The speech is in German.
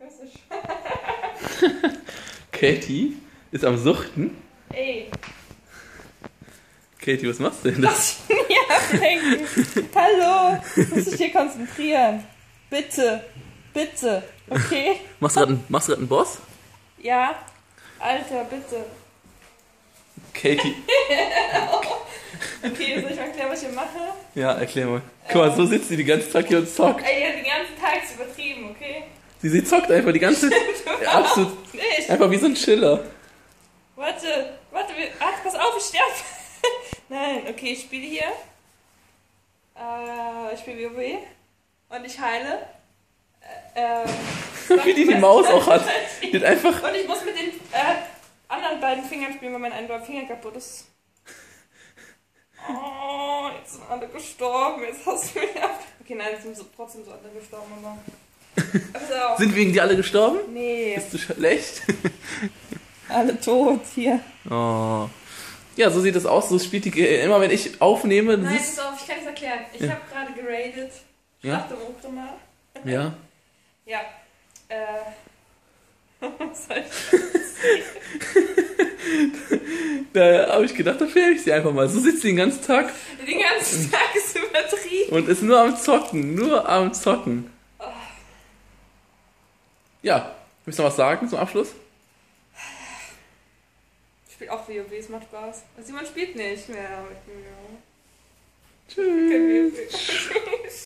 Das ist Katie ist am Suchten. Ey, Katie, was machst du denn da? mich ablenken. Hallo, du musst dich hier konzentrieren. Bitte, bitte, okay? Machst du gerade einen, machst du grad einen Boss? Ja, Alter, bitte. Katie, Okay, soll ich mal erklären, was ich hier mache? ja, erklär mal. Guck mal, so sitzt sie die ganze Tag hier und zockt. Ey, den ganzen Tag ist übertrieben, okay? Sie, sie zockt einfach die ganze ja, absolut. Nicht. Einfach wie so ein Chiller. Warte, warte, wir- ach, pass auf, ich sterbe. Nein, okay, ich spiele hier. Äh, ich spiele WoW. Und ich heile. Äh, ähm, Wie die die Maus auch hat. Die hat einfach. Und ich muss mit den äh, anderen beiden Fingern spielen, weil mein einer Finger kaputt ist. Oh, jetzt sind alle gestorben. Jetzt hast du mich ab. Okay, nein, jetzt sind trotzdem so alle gestorben, aber. Auf. Sind wegen dir alle gestorben? Nee, Bist du schlecht? alle tot hier. Oh. Ja, so sieht das aus. So spielt die. Immer wenn ich aufnehme, Nein, pass auf, ich kann es erklären. Ich Ja. habe gerade geradet. Ja? Schlacht um Ukrima. Ja. Ja. Äh. Was soll ich Da habe ich gedacht, da filme ich sie einfach mal. So sitzt sie den ganzen Tag Den ganzen Tag ist übertrieben. und ist nur am Zocken. Nur am Zocken. Ja. Willst du noch was sagen zum Abschluss? Ich spiele auch WoW, es macht Spaß. Also jemand spielt nicht mehr mit mir. Tschüss.